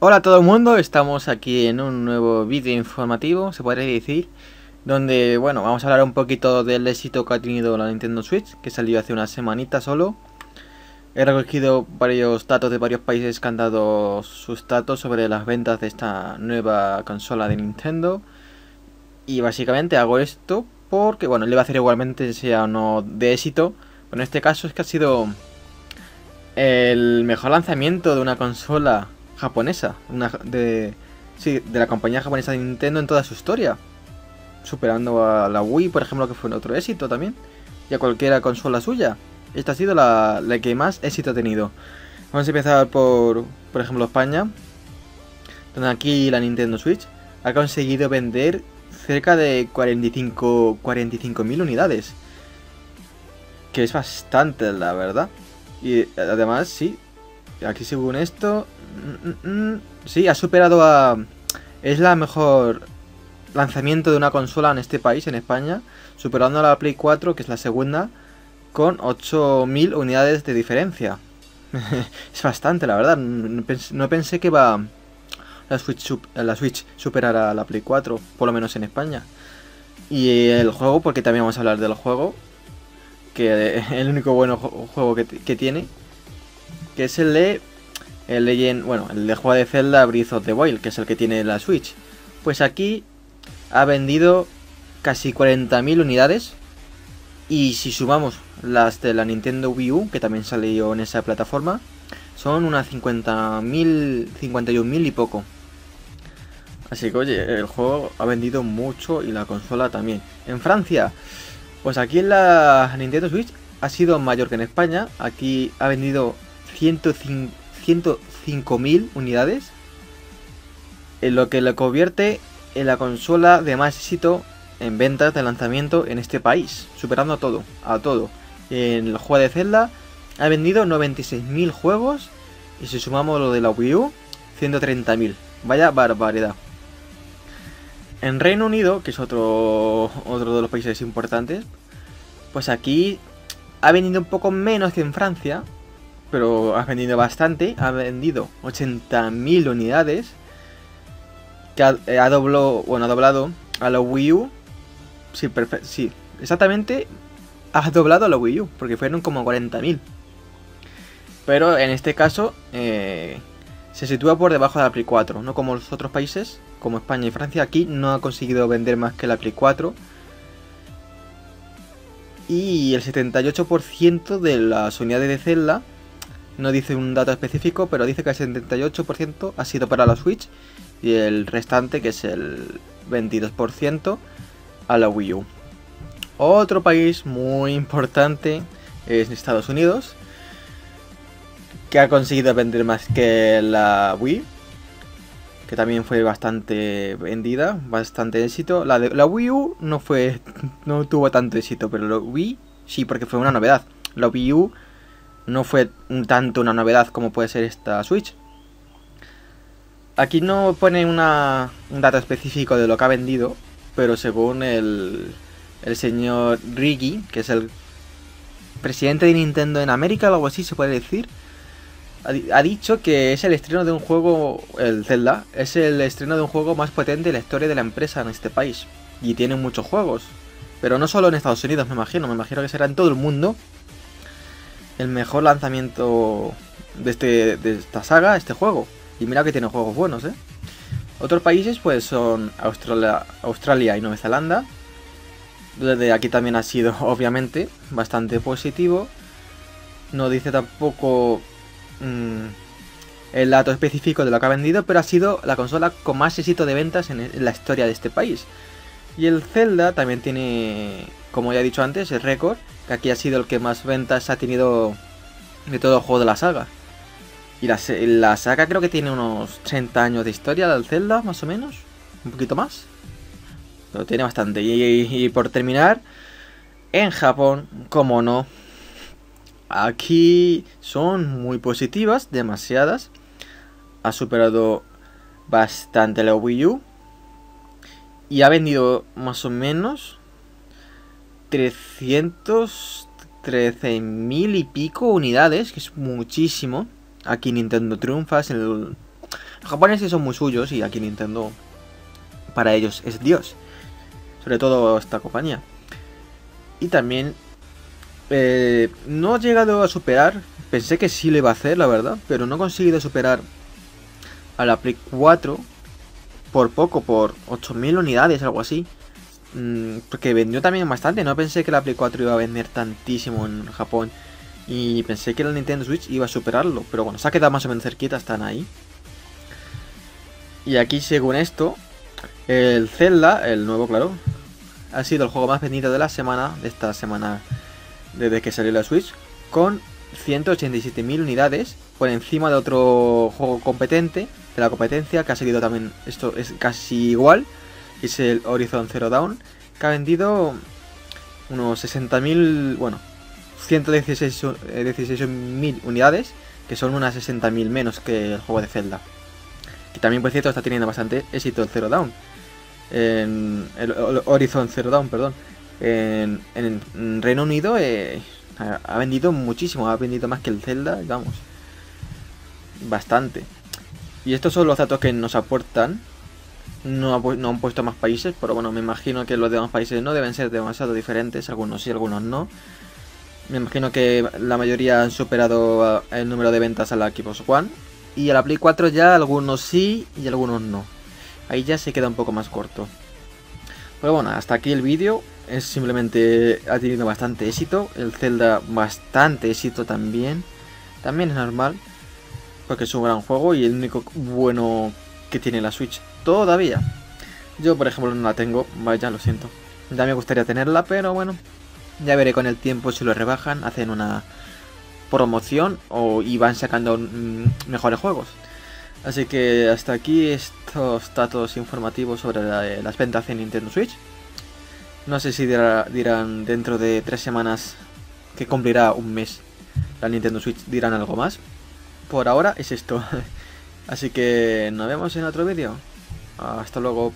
Hola a todo el mundo, estamos aquí en un nuevo vídeo informativo, se podría decir, donde, bueno, vamos a hablar un poquito del éxito que ha tenido la Nintendo Switch, que salió hace una semanita solo. He recogido varios datos de varios países que han dado sus datos sobre las ventas de esta nueva consola de Nintendo. Y básicamente hago esto porque, bueno, le va a hacer igualmente sea o no de éxito. Pero en este caso es que ha sido el mejor lanzamiento de una consola japonesa, una de, sí, de la compañía japonesa de Nintendo en toda su historia. Superando a la Wii, por ejemplo, que fue otro éxito también. Y a cualquiera consola suya. Esta ha sido la, la que más éxito ha tenido. Vamos a empezar por, por ejemplo, España. Donde aquí la Nintendo Switch ha conseguido vender cerca de 45 mil unidades. Que es bastante, la verdad. Y además, sí, aquí según esto. Sí, ha superado a... Es la mejor lanzamiento de una consola en este país, en España, superando a la Play 4, que es la segunda, con 8.000 unidades de diferencia. es bastante, la verdad. No pensé, que va la Switch, la Switch superara a la Play 4, por lo menos en España. Y el juego, porque también vamos a hablar del juego, que el único bueno juego que, que tiene, que es el de el Legend, bueno, el de juego de Zelda Breath of the Wild, que es el que tiene la Switch. Pues aquí ha vendido casi 40.000 unidades. Y si sumamos las de la Nintendo Wii U, que también salió en esa plataforma, son unas 50.000, 51.000 y poco. Así que oye, el juego ha vendido mucho y la consola también. En Francia, pues aquí en la Nintendo Switch ha sido mayor que en España. Aquí ha vendido 105 105.000 unidades, en lo que le convierte en la consola de más éxito en ventas de lanzamiento en este país, superando a todo, a todo. En el juego de Zelda ha vendido 96.000 juegos y si sumamos lo de la Wii U, 130.000. Vaya barbaridad. En Reino Unido, que es otro, otro de los países importantes, pues aquí ha vendido un poco menos que en Francia, pero ha vendido bastante, ha vendido 80.000 unidades, que ha, eh, bueno, ha doblado a la Wii U, sí, sí, exactamente ha doblado a la Wii U, porque fueron como 40.000. Pero en este caso eh, se sitúa por debajo de la Play 4, no como los otros países, como España y Francia, aquí no ha conseguido vender más que la Play 4. Y el 78% de las unidades de Zelda no dice un dato específico, pero dice que el 78% ha sido para la Switch y el restante, que es el 22%, a la Wii U. Otro país muy importante es Estados Unidos, que ha conseguido vender más que la Wii, que también fue bastante vendida, bastante éxito. La, de, la Wii U no fue, no tuvo tanto éxito, pero la Wii sí, porque fue una novedad. La Wii U no fue tanto una novedad como puede ser esta Switch. Aquí no pone una, un dato específico de lo que ha vendido, pero según el, el señor Rigi, que es el presidente de Nintendo en América o algo así se puede decir, ha, dicho que es el estreno de un juego, el Zelda, es el estreno de un juego más potente de la historia de la empresa en este país. Y tiene muchos juegos. Pero no solo en Estados Unidos, me imagino, me imagino que será en todo el mundo el mejor lanzamiento de, este, de esta saga, este juego. Y mira que tiene juegos buenos, ¿eh? Otros países pues son Australia, Australia y Nueva Zelanda. Desde aquí también ha sido obviamente bastante positivo. No dice tampoco mmm, el dato específico de lo que ha vendido, pero ha sido la consola con más éxito de ventas en, en la historia de este país. Y el Zelda también tiene, como ya he dicho antes, el récord que aquí ha sido el que más ventas ha tenido de todo el juego de la saga. Y la, saga creo que tiene unos 30 años de historia del Zelda, más o menos. Un poquito más. Pero tiene bastante. Y, por terminar, en Japón, como no, aquí son muy positivas, demasiadas. Ha superado bastante la Wii U. Y ha vendido más o menos 313 mil y pico unidades, que es muchísimo. Aquí Nintendo triunfa, es el Los japoneses son muy suyos y aquí Nintendo para ellos es Dios. Sobre todo esta compañía. Y también eh, no ha llegado a superar. Pensé que sí le iba a hacer, la verdad. Pero no ha conseguido superar a la Play 4 por poco, por 8.000 unidades, algo así. Mm, porque vendió también bastante. No pensé que la Play 4 iba a vender tantísimo en Japón. Y pensé que la Nintendo Switch iba a superarlo. Pero bueno, se ha quedado más o menos cerquita, están ahí. Y aquí, según esto, el Zelda, el nuevo, claro, ha sido el juego más vendido de la semana, de esta semana desde que salió la Switch, con 187.000 unidades, por encima de otro juego competente, de la competencia, que ha seguido también, esto es casi igual, es el Horizon Zero Dawn, que ha vendido unos 60.000, bueno, 116.000 eh, unidades, que son unas 60.000 menos que el juego de Zelda. Que también, por cierto, está teniendo bastante éxito el Zero Dawn. En el, Horizon Zero Dawn, perdón. En, en Reino Unido eh, ha vendido muchísimo, ha vendido más que el Zelda, vamos. Bastante. Y estos son los datos que nos aportan. No, han puesto más países, pero bueno, me imagino que los demás países no deben ser demasiado diferentes, algunos sí, algunos no. Me imagino que la mayoría han superado el número de ventas a la Xbox One. Y a la Play 4 ya algunos sí y algunos no. Ahí ya se queda un poco más corto. Pero bueno, hasta aquí el vídeo. Es simplemente ha tenido bastante éxito. El Zelda bastante éxito también. También es normal. Porque es un gran juego y el único bueno que tiene la Switch todavía. Yo por ejemplo no la tengo. Vaya, lo siento. Ya me gustaría tenerla, pero bueno. Ya veré con el tiempo si lo rebajan. Hacen una promoción o y van sacando mm, mejores juegos. Así que hasta aquí estos datos informativos sobre eh, las ventas en Nintendo Switch. No sé si dirán dentro de tres semanas que cumplirá un mes la Nintendo Switch dirán algo más. Por ahora es esto. Así que nos vemos en otro vídeo. Hasta luego.